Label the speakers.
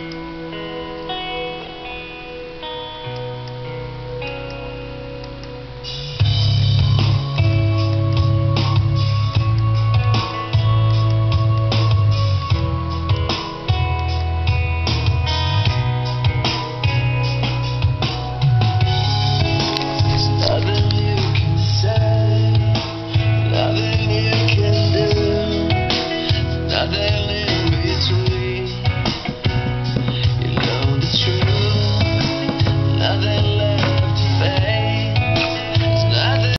Speaker 1: you.